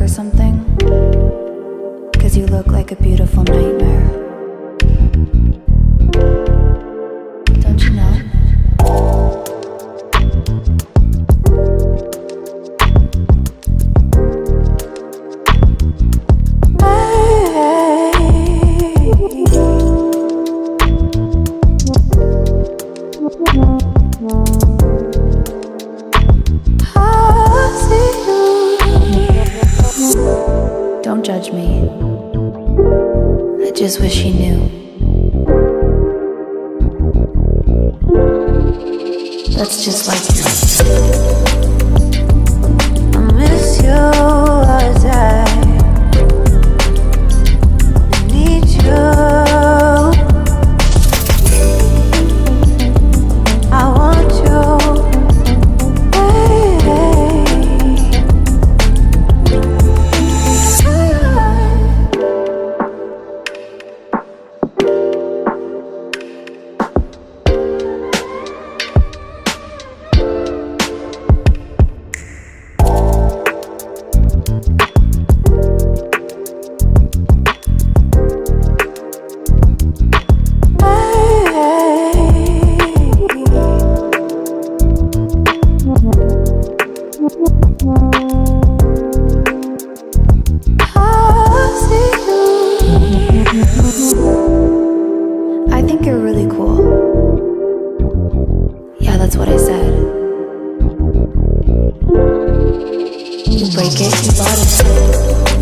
or something? Cause you look like a beautiful nightmare. Just wish he knew. That's just like break it, you bought it.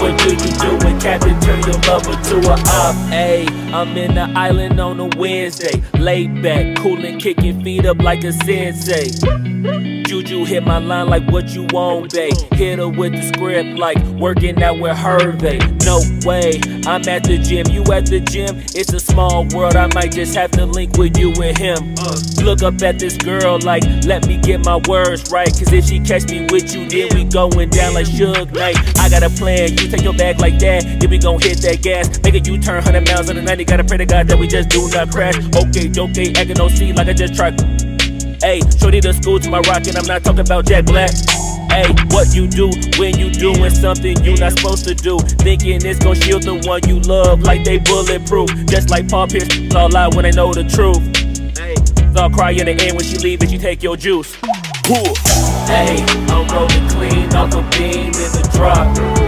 What do you do when Captain turn your lover to a op? Ayy, I'm in the island on a Wednesday. Laid back, coolin', kicking feet up like a sensei. Juju hit my line like what you want, babe. Hit her with the script like working out with Hervey. No way, I'm at the gym, you at the gym. It's a small world, I might just have to link with you and him. Look up at this girl like, let me get my words right. Cause if she catch me with you, then we going down like Suge Knight. I got a plan, you take your bag like that, yeah, we gon' hit that gas. Make a U turn 100 miles on the 90. Gotta pray to God that we just do not crash. Okay, okay, acting on C like I just tried. Hey, shorty the school to my rock, and I'm not talking about Jack Black. Hey, what you do when you doing something you not supposed to do? Thinking it's gon' shield the one you love like they bulletproof. Just like Paul Pierce, all lie when they know the truth. Hey, all cry in the end when she leave and she take your juice. Hey, I'm rolling clean off a beam in the drop.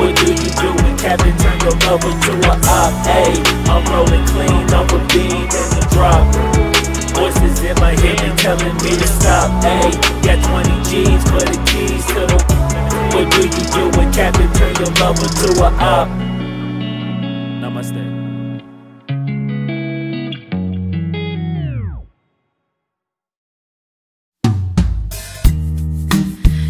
What do you do Captain turn your lover to a op? Hey, I'm rolling clean off a beam in the drop. Voices in my head, they telling me to stop. Hey, got 20 G's for the keys to the. What do you do when Captain turn your lover to a op?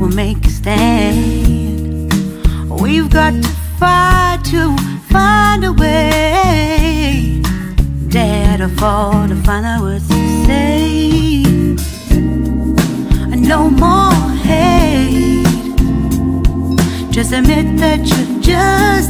we'll make a stand. We've got to fight to find a way. Dare to fall to find out what to say. No more hate. Just admit that you're just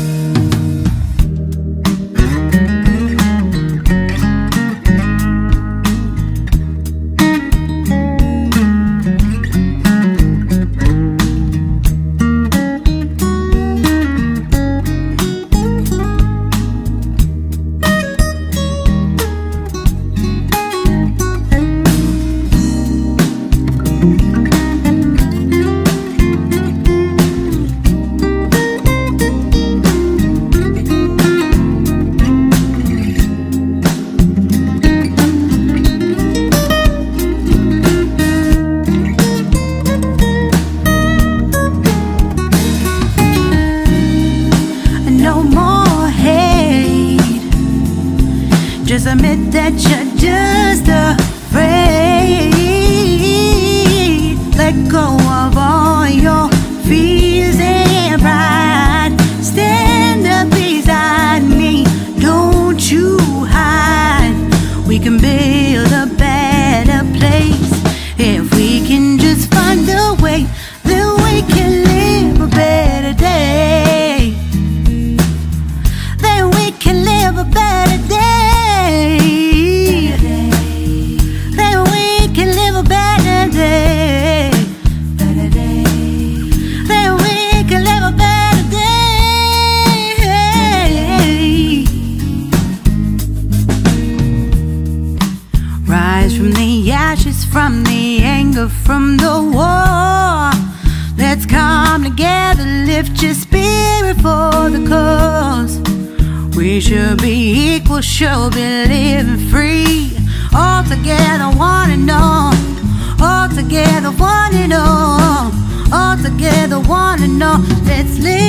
Should be equal, should be living free. All together, one and all. All together, one and all. All together, one and all. Let's live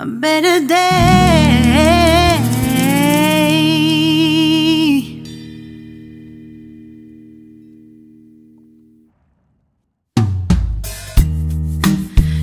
a better day.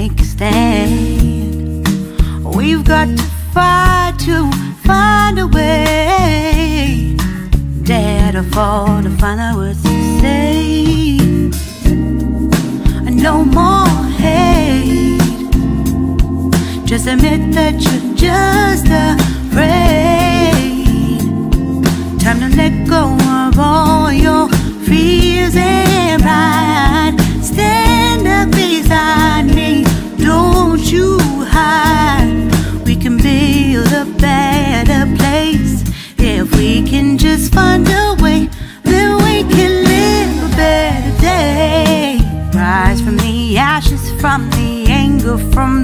make a stand. We've got to fight to find a way. Dare to fall to find out what to say. No more hate. Just admit that you're just afraid. Time to let go from the anger from